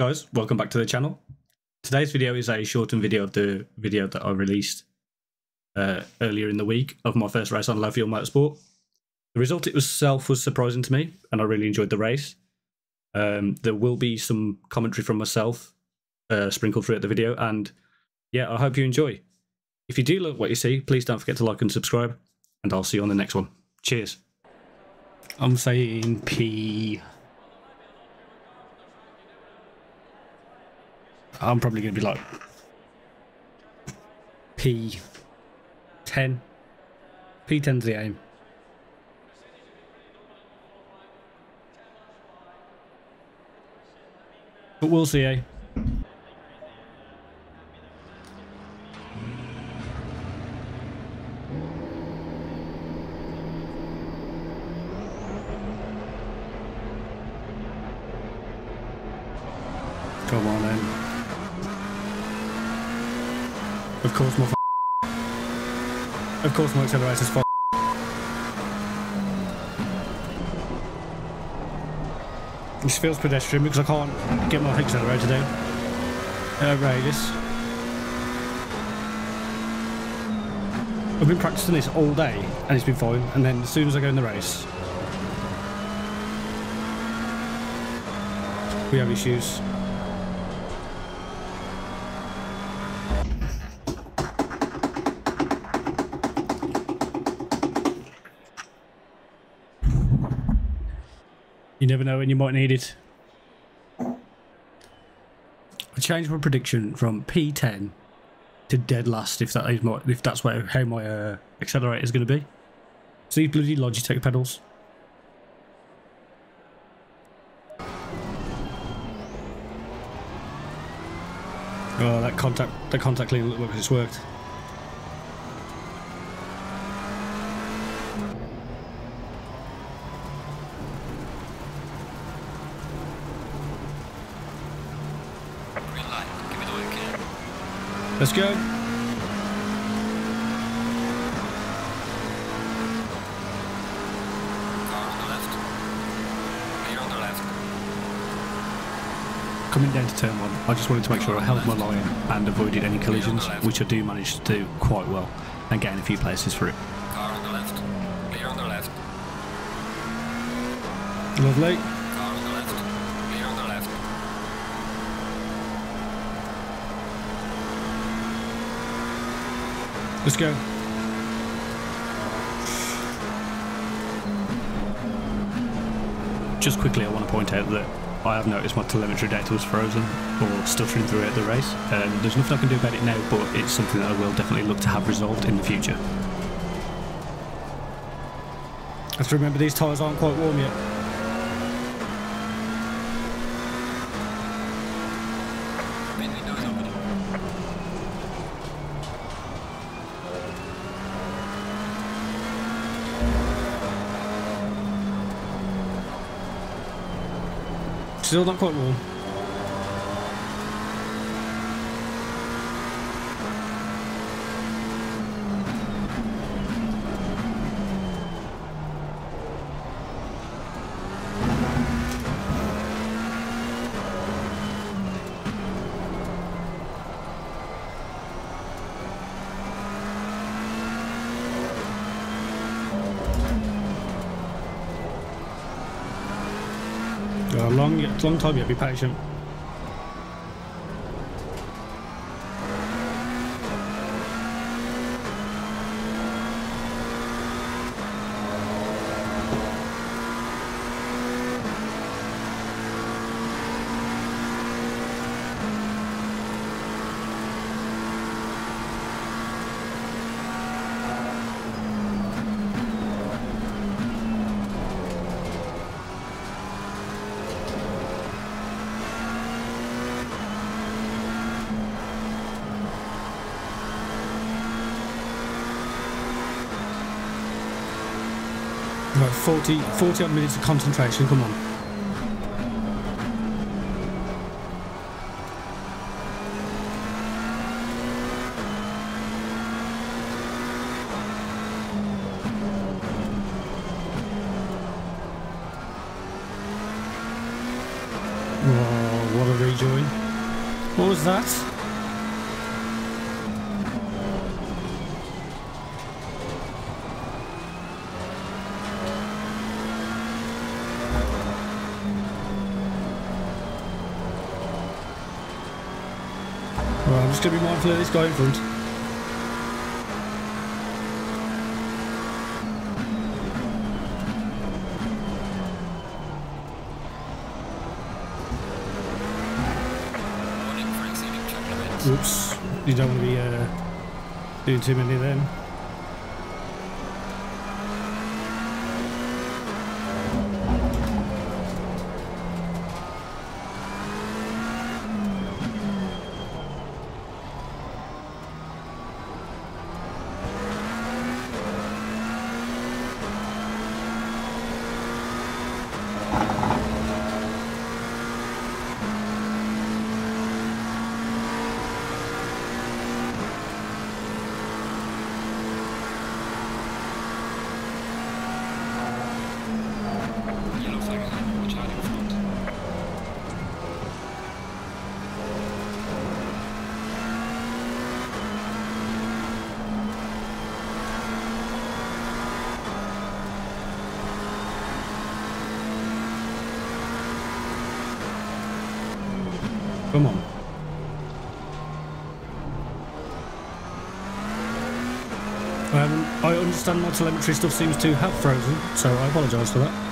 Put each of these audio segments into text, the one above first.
Guys, welcome back to the channel. Today's video is a shortened video of the video that I released uh, earlier in the week of my first race on Low Fuel Motorsport. The result itself was surprising to me, and I really enjoyed the race. Um, there will be some commentary from myself uh, sprinkled throughout the video, and yeah, I hope you enjoy. If you do like what you see, please don't forget to like and subscribe, and I'll see you on the next one. Cheers. I'm saying P. I'm probably going to be like P10. P10's the aim. But we'll see, eh? Come on then. Of course my Of course my accelerator's f- This feels pedestrian because I can't get my accelerator down. Uh, Outrageous. I've been practicing this all day and it's been fine and then as soon as I go in the race we have issues. You never know when you might need it. I changed my prediction from P10 to dead last if that is my if that's where how my uh, accelerator is going to be. See bloody Logitech pedals. Oh, that contact, the contact clean look like it's worked. Green light. Give me the wheel kit. Let's go. Car on the left. Clear on the left. Coming down to turn one, I just wanted to make sure I held my line and avoided any collisions, which I do manage to do quite well, and gain a few places for it. Car on the left. Clear on the left. Lovely. Car on the left. Clear on the left. Let's go. Just quickly, I want to point out that I have noticed my telemetry data was frozen or stuttering throughout the race. Um, there's nothing I can do about it now, but it's something that I will definitely look to have resolved in the future. Have to remember these tyres aren't quite warm yet. Still not quite warm. Got a long, long time yet. Patient. 40, 40 odd minutes of concentration. Come on. What a rejoin. What was that? Just to be mindful of this guy in front. Warning for exceeding track limits. Oops. You don't want to be uh, doing too many then. Yellow flag ahead. Watch out in front. Come on. Um, I understand my telemetry stuff seems to have frozen, so I apologise for that.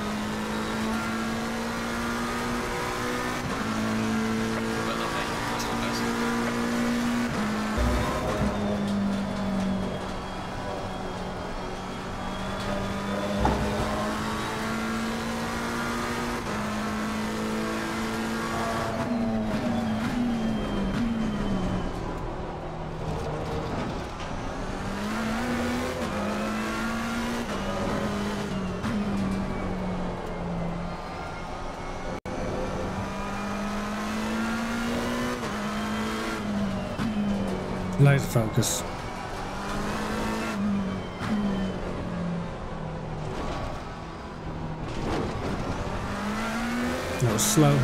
Laser focus. That was slow.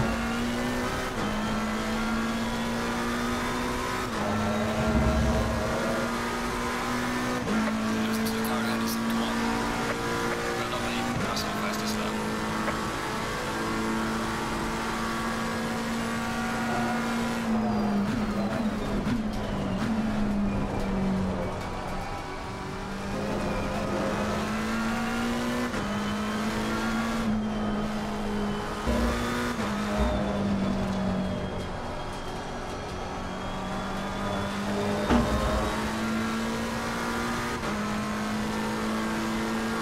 Listen to the car ahead. It's sector one. Well done, mate. That's all fastest lap.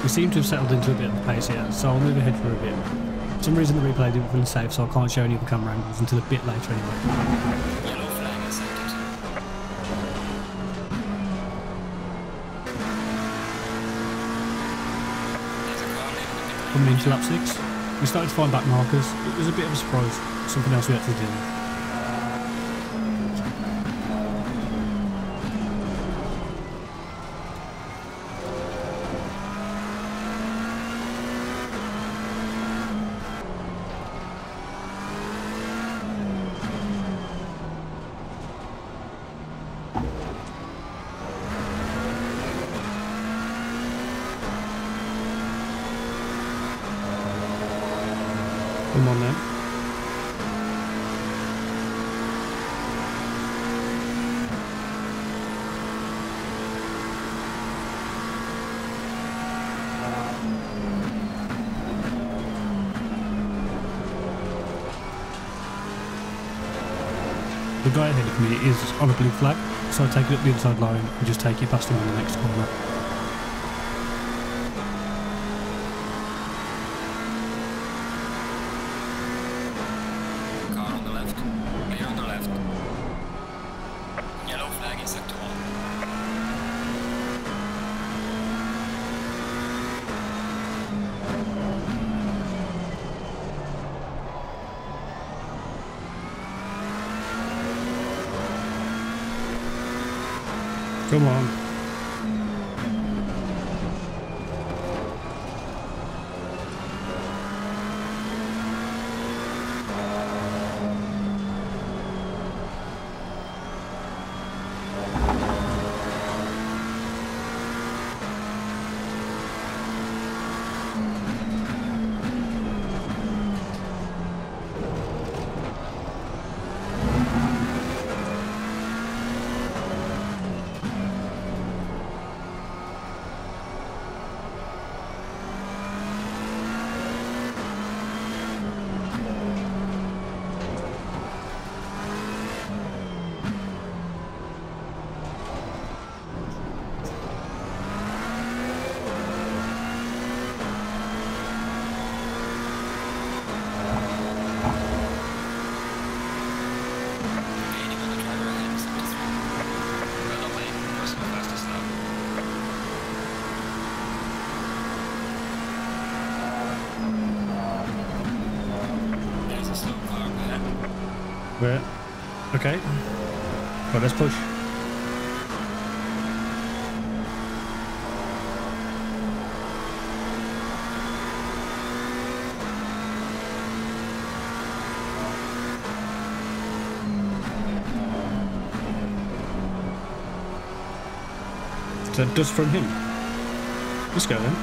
We seem to have settled into a bit of a pace here, so I'll move ahead for a bit. For some reason the replay didn't feel safe, so I can't show any of the camera angles until a bit later anyway. Coming into lap 6, we started to find back markers. It was a bit of a surprise, something else we had to do. Come on then. The guy ahead of me is on a blue flag, so I take it up the inside line and just take it past him on the next corner. Car on the left. Clear on the left. Yellow flag in sector one. Come on. Where? Okay. Well, let's push. Is that dust from him? Let's go then.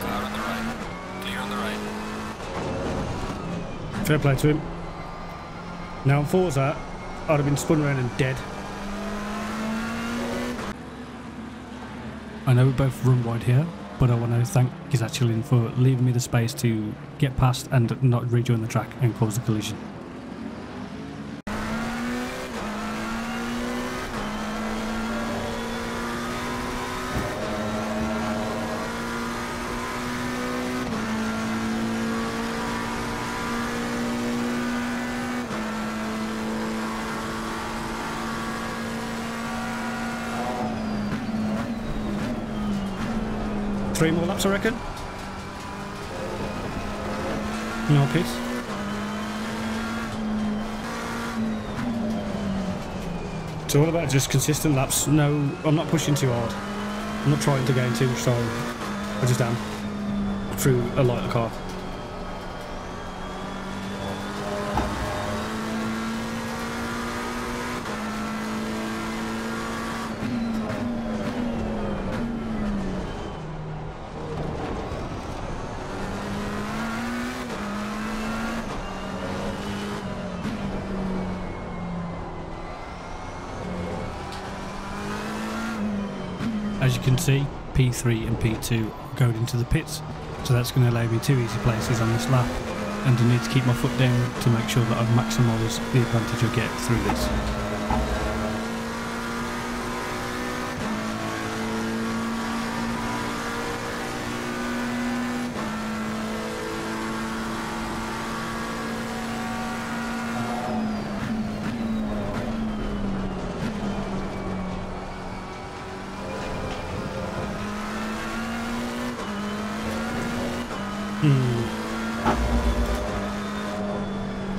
Car on the right. Clear on the right. Fair play to him. Now, in Forza, I'd have been spun around and dead. I know we both run wide here, but I want to thank Gizachelin for leaving me the space to get past and not rejoin the track and cause the collision. Three more laps, I reckon. No piss. It's all about just consistent laps. No, I'm not pushing too hard. I'm not trying to gain too much time. I just am. Through a lighter car. As you can see, P3 and P2 are going into the pits, so that's going to allow me two easy places on this lap. And I need to keep my foot down to make sure that I maximise the advantage I get through this.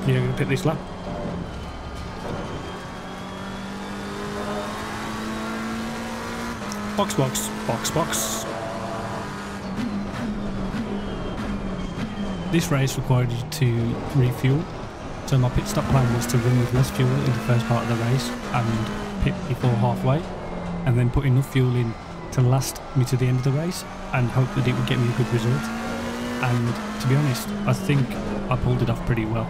You're going to pick this lap? Box, box, box, box. This race required you to refuel, so my pit stop plan was to run with less fuel in the first part of the race and pit before halfway, and then put enough fuel in to last me to the end of the race and hope that it would get me a good result. And to be honest, I think I pulled it off pretty well.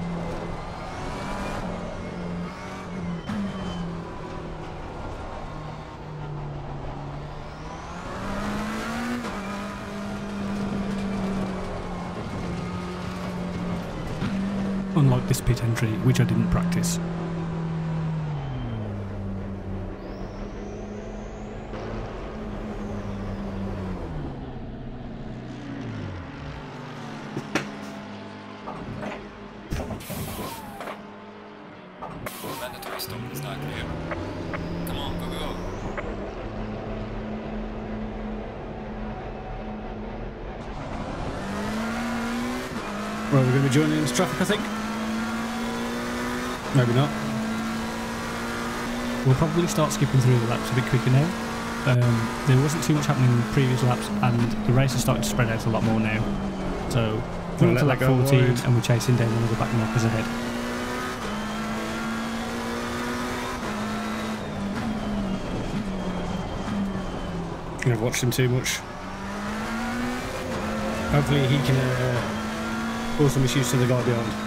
Unlike this pit entry, which I didn't practice. Well, we're going to be joining into traffic, I think. Maybe not. We'll probably start skipping through the laps a bit quicker now. Um, there wasn't too much happening in previous laps, and the race is starting to spread out a lot more now. So, we're Well, to lap 14, wide. and we're chasing down one of the back markers ahead. I've watched him too much. Hopefully, he can uh, cause some issues to the guy behind.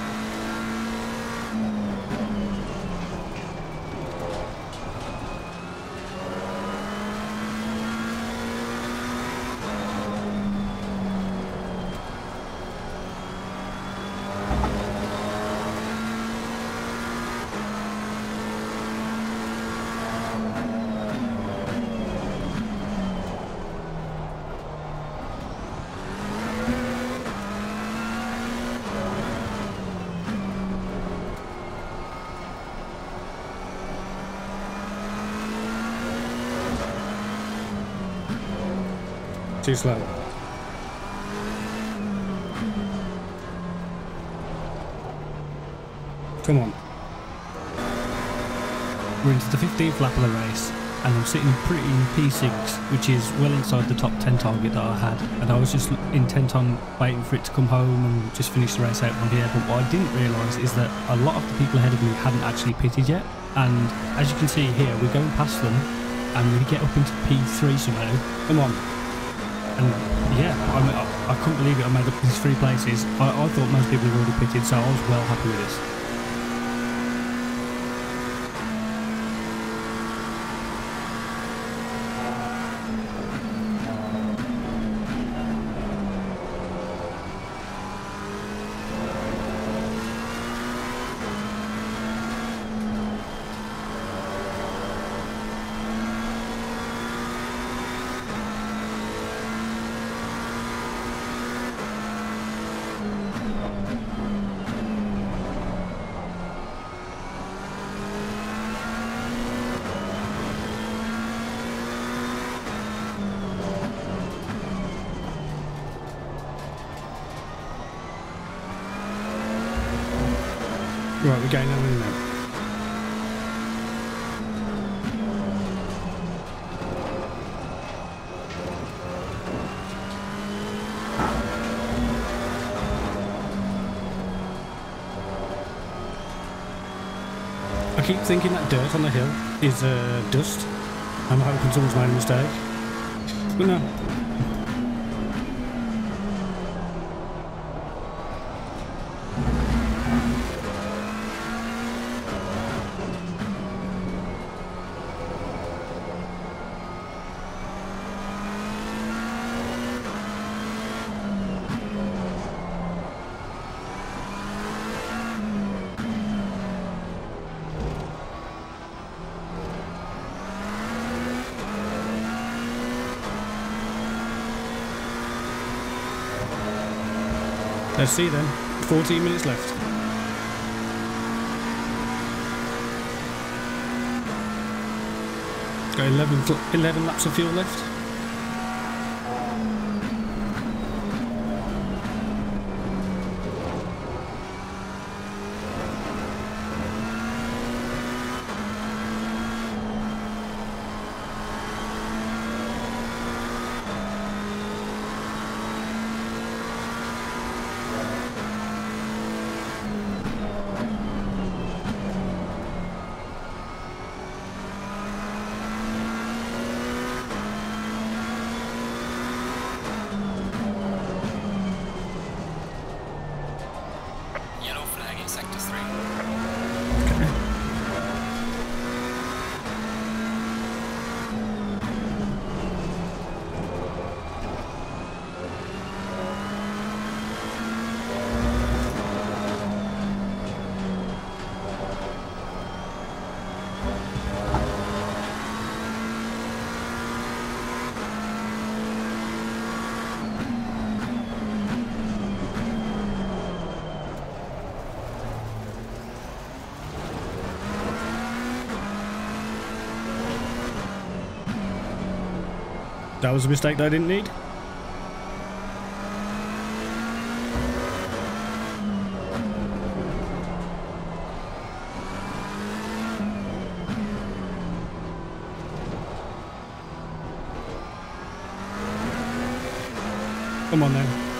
Too slow. Come on. We're into the 15th lap of the race, and I'm sitting pretty in P6, which is well inside the top 10 target that I had. And I was just intent on waiting for it to come home and just finish the race out from here. But what I didn't realise is that a lot of the people ahead of me hadn't actually pitted yet. And as you can see here, we're going past them, and we get up into P3 somehow. Come on. And yeah, I, mean, I, I couldn't believe it. I made up these three places. I, I thought most people had already pitted, so I was well happy with this. We're going over now. I keep thinking that dirt on the hill is uh, dust. I'm hoping someone's made a mistake. But no. Let's see then. 14 minutes left. Got 11, 11 laps of fuel left. Yellow flag in sector 3. That was a mistake that I didn't need. Come on then.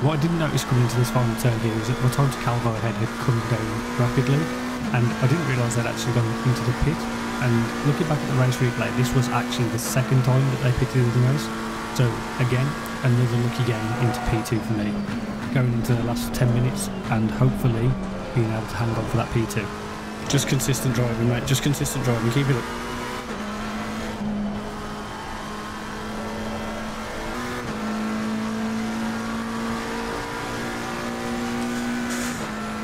What I didn't notice coming into this final turn here is that my time to Calvo ahead had come down rapidly, and I didn't realise they'd actually gone into the pit. And looking back at the race replay, this was actually the second time that they pitted in the race. So again, another lucky game into P2 for me, going into the last 10 minutes and hopefully being able to hang on for that P2. Just consistent driving, mate. Just consistent driving. Keep it up.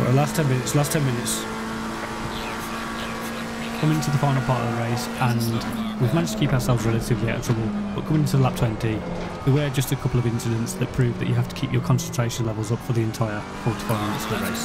Well, last 10 minutes, last 10 minutes. Coming to the final part of the race, and we've managed to keep ourselves relatively out of trouble. But coming into lap 20, there were just a couple of incidents that proved that you have to keep your concentration levels up for the entire 45 minutes of the race.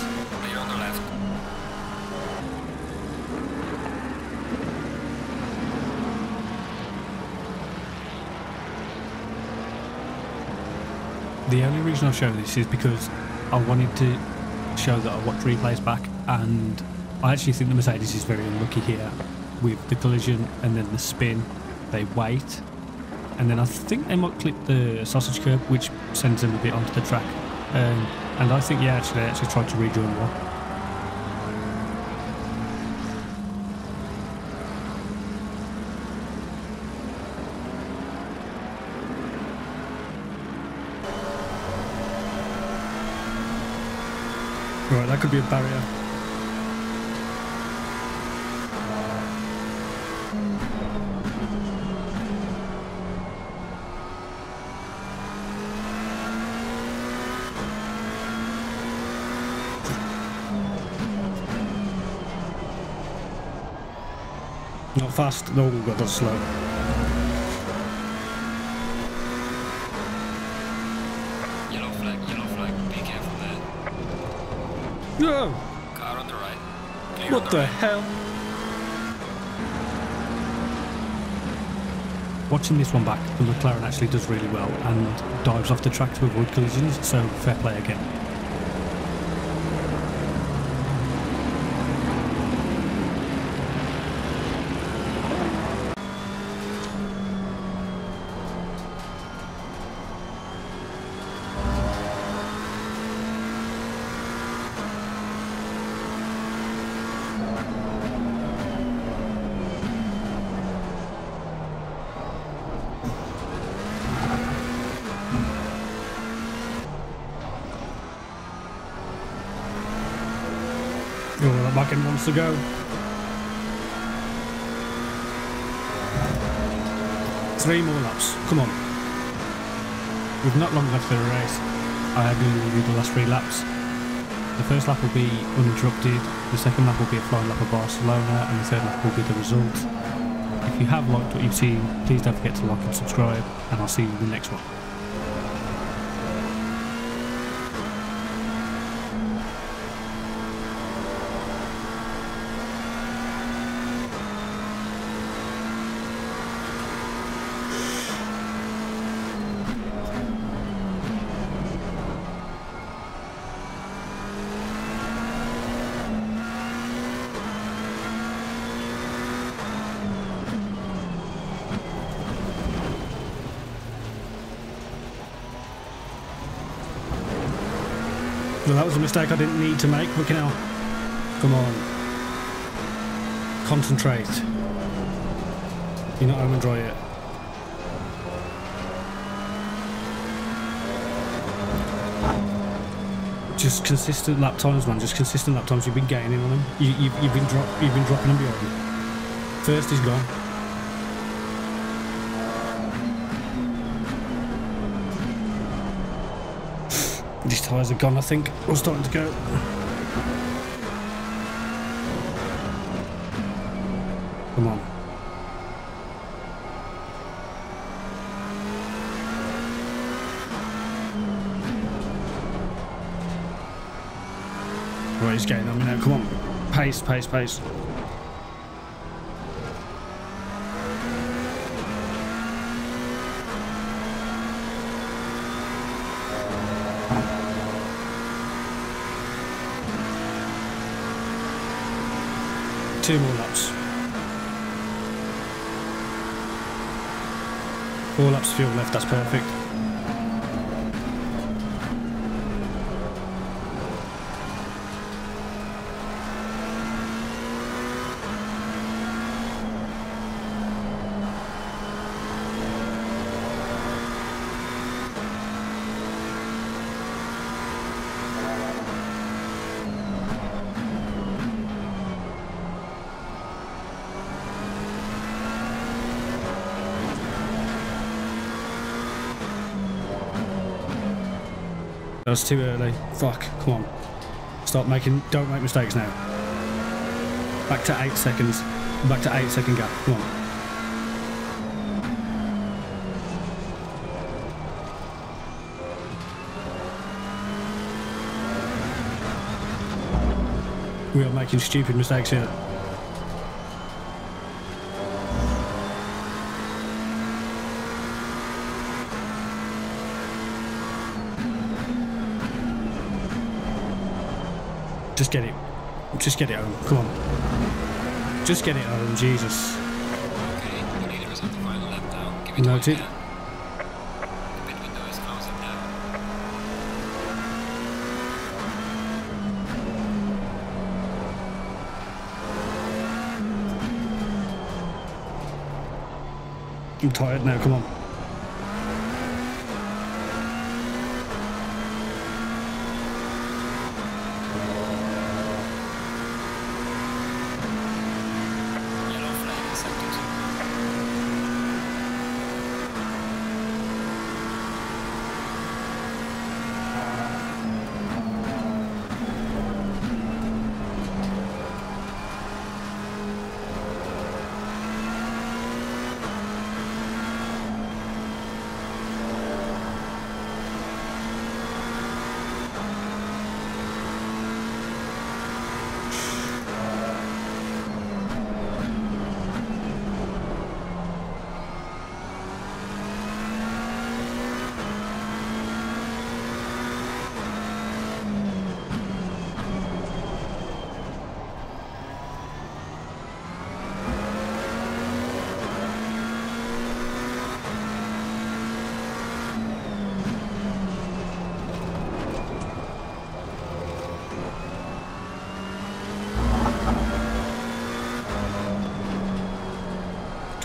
The. The only reason I show this is because I wanted to show that I watched replays back, and I actually think the Mercedes is very unlucky here with the collision and then the spin. They wait, and then I think they might clip the sausage curb, which sends them a bit onto the track. Um, and I think yeah, actually, they actually tried to rejoin well. Right, could be a barrier. Not fast, no, God, that's slow. Yellow flag, yellow flag. Be careful there. No! Car on the right. Clear What the the right. hell? Watching this one back, the McLaren actually does really well and dives off the track to avoid collisions, so fair play again. End wants to go. Three more laps. Come on. We've not long left for the race, I going to review the last three laps. The first lap will be uninterrupted, the second lap will be a flying lap of Barcelona, and the third lap will be the result. If you have liked what you've seen, please don't forget to like and subscribe, and I'll see you in the next one. Was a mistake I didn't need to make. Look now. Come on. Concentrate. You're not home and dry yet. Just consistent lap times, man. Just consistent lap times. You've been gaining on them. You, you've, you've been drop, you've been dropping them behind. First is gone. These tyres are gone, I think. We're starting to go. Come on. Right, he's getting me now. Come on. Pace, pace, pace. Two more laps. Four laps fuel left, that's perfect. That was too early. Fuck, come on. Stop making. Don't make mistakes now. Back to eight seconds. Back to eight second gap. Come on. We are making stupid mistakes here. Just get it. Just get it home. Come on. Just get it home, Jesus. Okay, no, it. I'm tired now, come on.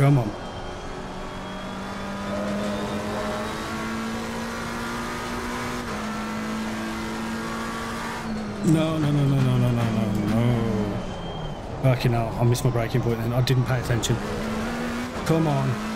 Come on. No, no, no, no, no, no, no, no, no. Fucking hell, I missed my braking point then. I didn't pay attention. Come on.